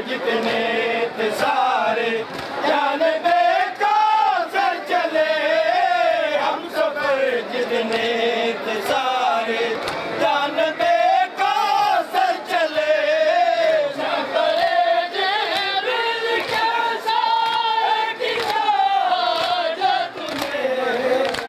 तने सारे سر چلے चले سفر जितने